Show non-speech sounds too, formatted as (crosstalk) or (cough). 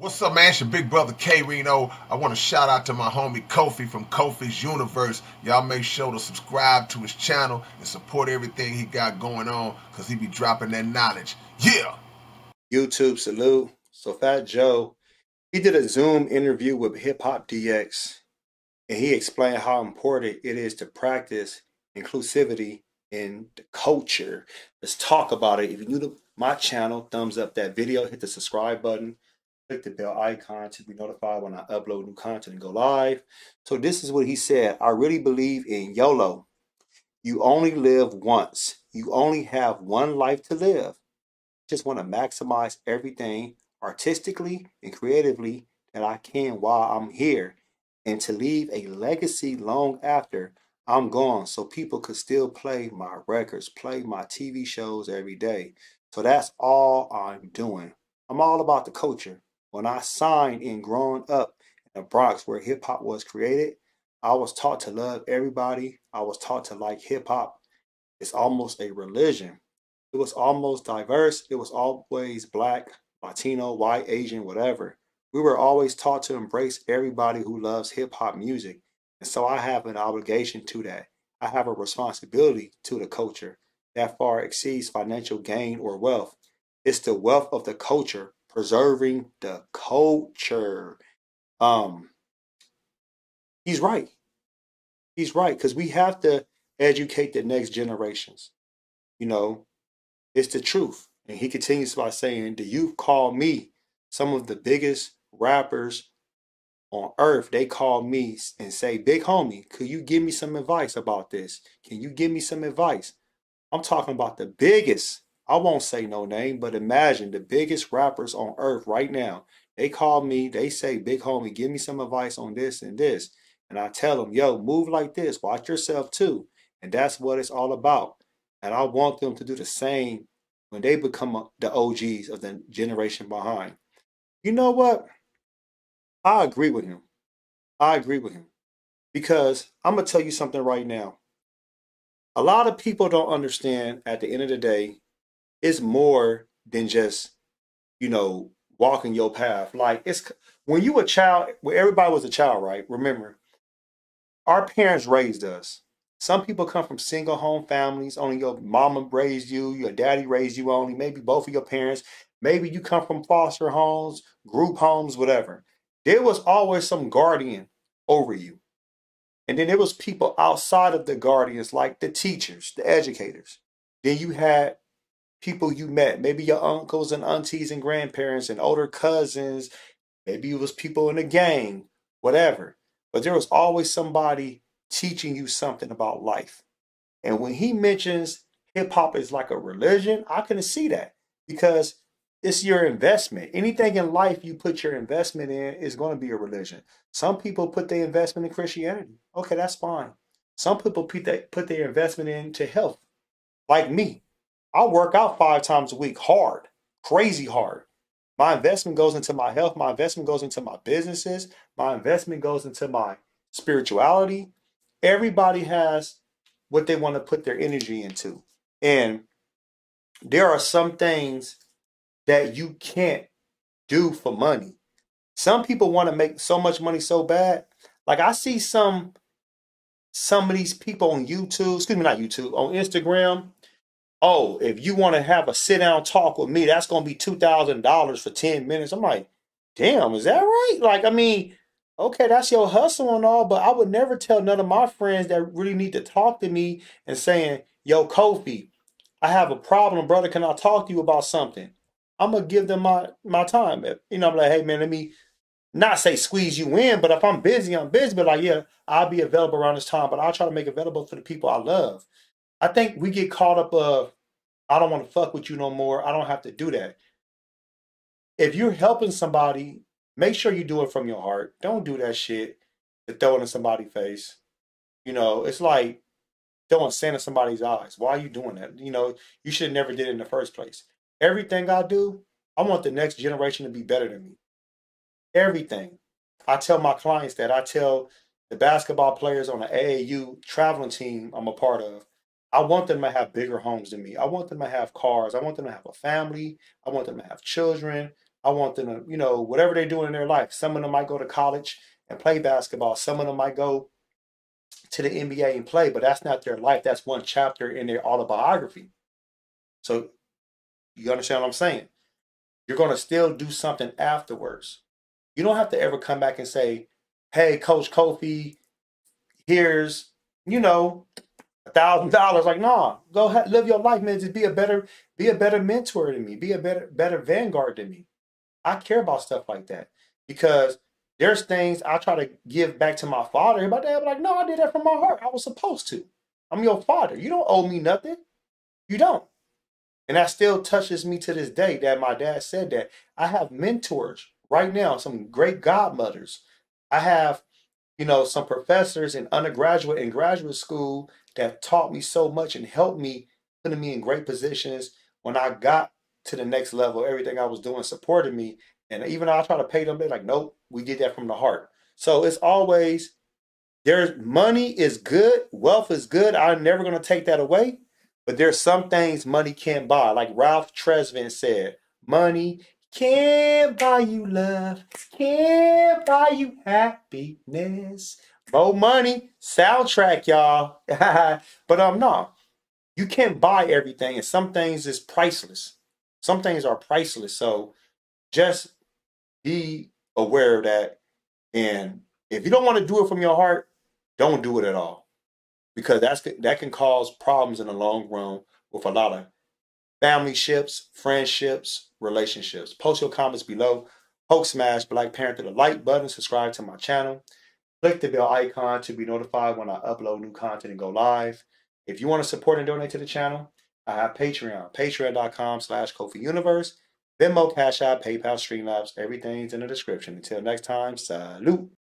What's up, man? It's your big brother K Reno. I want to shout out to my homie Kofi from Kofi's Universe. Y'all make sure to subscribe to his channel and support everything he got going on because he be dropping that knowledge. Yeah! YouTube salute. So Fat Joe, he did a Zoom interview with Hip Hop DX and he explained how important it is to practice inclusivity in the culture. Let's talk about it. If you're new to my channel, thumbs up that video, hit the subscribe button click the bell icon to be notified when I upload new content and go live. So this is what he said. I really believe in YOLO. You only live once. You only have one life to live. Just want to maximize everything artistically and creatively that I can while I'm here and to leave a legacy long after I'm gone so people could still play my records, play my TV shows every day. So that's all I'm doing. I'm all about the culture. When I signed and growing up in the Bronx where hip hop was created, I was taught to love everybody. I was taught to like hip hop. It's almost a religion. It was almost diverse. It was always black, Latino, white, Asian, whatever. We were always taught to embrace everybody who loves hip hop music. And so I have an obligation to that. I have a responsibility to the culture that far exceeds financial gain or wealth. It's the wealth of the culture preserving the culture. Um, he's right. He's right because we have to educate the next generations. You know, it's the truth. And he continues by saying, The youth call me some of the biggest rappers on earth. They call me and say, Big homie, could you give me some advice about this? Can you give me some advice? I'm talking about the biggest I won't say no name, but imagine the biggest rappers on earth right now. They call me, they say, Big homie, give me some advice on this and this. And I tell them, yo, move like this, watch yourself too. And that's what it's all about. And I want them to do the same when they become uh, the OGs of the generation behind. You know what? I agree with him. I agree with him. Because I'm going to tell you something right now. A lot of people don't understand at the end of the day it's more than just you know walking your path. Like it's when you were a child when everybody was a child right? Remember our parents raised us. Some people come from single home families. Only your mama raised you your daddy raised you only maybe both of your parents. Maybe you come from foster homes group homes whatever. There was always some guardian over you. And then there was people outside of the guardians like the teachers the educators. Then you had people you met, maybe your uncles and aunties and grandparents and older cousins, maybe it was people in a gang, whatever. But there was always somebody teaching you something about life. And when he mentions hip hop is like a religion, I can see that because it's your investment. Anything in life you put your investment in is going to be a religion. Some people put their investment in Christianity. Okay, that's fine. Some people put, put their investment into health, like me. I work out five times a week hard, crazy hard. My investment goes into my health. My investment goes into my businesses. My investment goes into my spirituality. Everybody has what they want to put their energy into. And there are some things that you can't do for money. Some people want to make so much money so bad. Like I see some some of these people on YouTube, excuse me, not YouTube, on Instagram, oh, if you want to have a sit down talk with me, that's going to be $2,000 for 10 minutes. I'm like, damn, is that right? Like, I mean, okay, that's your hustle and all, but I would never tell none of my friends that really need to talk to me and saying, yo, Kofi, I have a problem, brother. Can I talk to you about something? I'm gonna give them my my time. You know, I'm like, hey man, let me not say squeeze you in, but if I'm busy, I'm busy. But like, yeah, I'll be available around this time, but I'll try to make available for the people I love. I think we get caught up of I don't want to fuck with you no more. I don't have to do that. If you're helping somebody, make sure you do it from your heart. Don't do that shit to throw it in somebody's face. You know, it's like throwing sand in somebody's eyes. Why are you doing that? You know, you should have never did it in the first place. Everything I do, I want the next generation to be better than me. Everything. I tell my clients that. I tell the basketball players on the AAU traveling team I'm a part of. I want them to have bigger homes than me. I want them to have cars. I want them to have a family. I want them to have children. I want them to, you know, whatever they're doing in their life. Some of them might go to college and play basketball. Some of them might go to the NBA and play, but that's not their life. That's one chapter in their autobiography. So you understand what I'm saying? You're going to still do something afterwards. You don't have to ever come back and say, hey, Coach Kofi, here's, you know, thousand dollars. Like, nah, go ahead, live your life, man. Just be a better, be a better mentor to me. Be a better, better vanguard to me. I care about stuff like that because there's things I try to give back to my father. My dad like, no, I did that from my heart. I was supposed to. I'm your father. You don't owe me nothing. You don't. And that still touches me to this day that my dad said that. I have mentors right now, some great godmothers. I have, you know, some professors in undergraduate and graduate school that taught me so much and helped me, putting me in great positions when I got to the next level. Everything I was doing supported me. And even though I try to pay them, they're like, nope, we did that from the heart. So it's always there's money is good, wealth is good. I'm never gonna take that away. But there's some things money can't buy. Like Ralph Tresvant said, money can't buy you love, can't buy you happiness. Mo' Money, soundtrack, y'all. (laughs) but um, no, you can't buy everything, and some things is priceless. Some things are priceless. So just be aware of that. And if you don't want to do it from your heart, don't do it at all. Because that's that can cause problems in the long run with a lot of family ships, friendships, relationships. Post your comments below. Hulk smash Black Panther the like button, subscribe to my channel. Click the bell icon to be notified when I upload new content and go live. If you want to support and donate to the channel, I have Patreon, patreon.com slash Kofi Universe, Venmo, Cash App, PayPal, Streamlabs, everything's in the description. Until next time, salute.